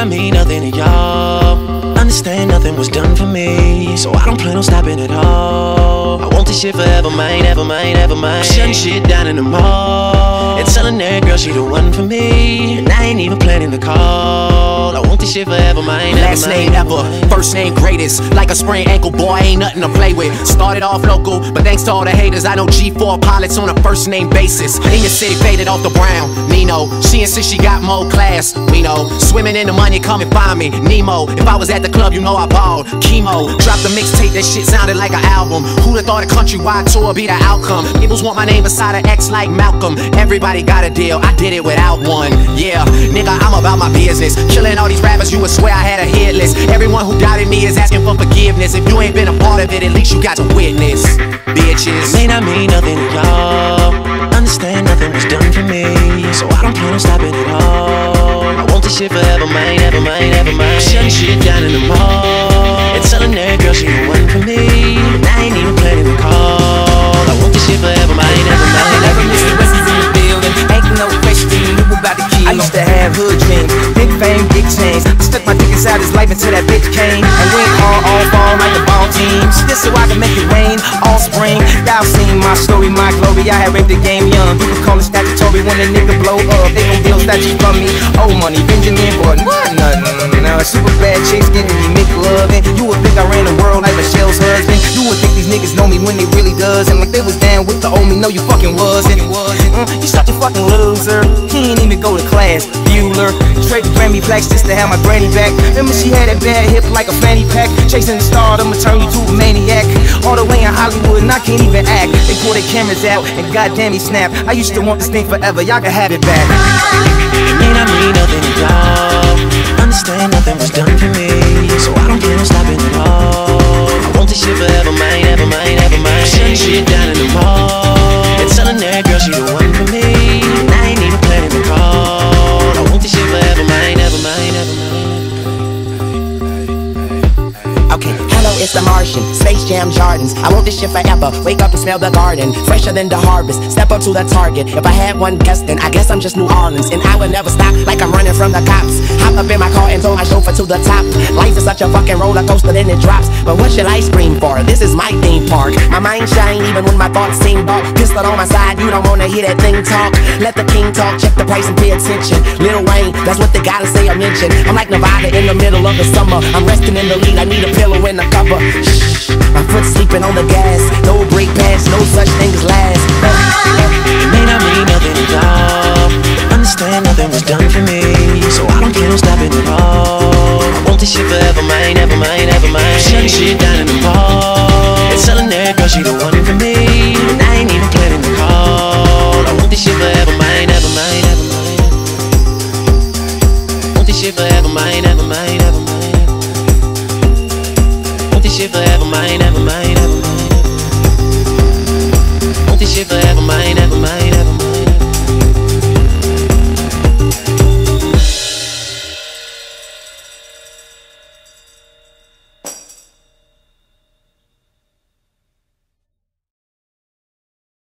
not mean nothing to y'all. Understand nothing was done for me, so I don't plan on stopping at all. This shit forever, mine, ever mine, ever mine. Shutting shit down in the mall. And telling that girl she the one for me. And I ain't even planning the call. I want this shit forever, mine, ever Last name ever, first name greatest. Like a sprained ankle, boy, ain't nothing to play with. Started off local, but thanks to all the haters, I know G4 pilots on a first name basis. In your city, faded off the brown. Nino, she insists she got more class. We know, swimming in the money, come and find me. Nemo, if I was at the club, you know I balled. Chemo, dropped the mixtape, that shit sounded like an album. Who'da thought a countrywide tour be the outcome? Peoples want my name beside an X like Malcolm. Everybody got a deal, I did it without one. Yeah, nigga, I'm about my business. Killing all these rappers, you would swear I had a hit list. Everyone who doubted me is asking for forgiveness. If you ain't been a part of it, at least you got to witness. Bitches. May not mean nothing to y'all. Understand nothing was done for me, so I don't plan on stopping at all. I want this shit forever, mine, ever mine, ever mine. Shutting shit down in the mall fame, big chains. Stuck my dick inside his life until that bitch came. And we all all ball like the ball teams. Just so I can make it rain all spring. Y'all seen my story, my glory. I had raped the game young. You can call it statutory when a nigga blow up. They gon' build statues from me. Old money, Benjamin Button. What? Nothing. Now, super bad chicks getting me make loving. You would think I ran the world like Michelle's husband. You would think these niggas know me when they really does. And like they was down with the old me, no, you fucking wasn't. Mm, you such a fucking loser. He ain't even go to class. Bueller. Straight Grammy plaques just to have my granny back. Remember she had that bad hip like a fanny pack. Chasing the star, I'ma turn you to a maniac. All the way in Hollywood and I can't even act. They pull their cameras out and goddamn he snap. I used to want this thing forever, y'all can have it back. May not mean nothing to y'all. Understand nothing was done for me, it's the Martian. Space Jam Jordans. I want this shit forever. Wake up and smell the garden. Fresher than the harvest. Step up to the target. If I had one guess, then I guess I'm just New Orleans. And I will never stop like I'm running from the cops. Hop up in my car and throw my chauffeur to the top. Life is such a fucking roller coaster, then it drops. But what should I scream for? This is my theme park. My mind shine even when my thoughts seem dark. Pistol on my side, you don't wanna hear that thing talk. Let the king talk, check the price and pay attention. Lil Wayne, that's what they gotta say or mention. I'm like Nevada in the middle of the summer. I'm resting in the lead, I need a pillow and a cover. Shh, my foot sleeping on the gas. No brake pads, no such thing as last. Nothing was done for me, so I don't plan on stopping at all. I want this shit forever, mine, ever mine, ever mine. Shutting shit down in the mall and telling that girl she the one for me, and I ain't even planning the call. I want this shit forever, mine, ever mine, ever mine. Want this shit forever, mine, ever mine, ever mine. Want this shit forever, mine, ever mine, ever mine.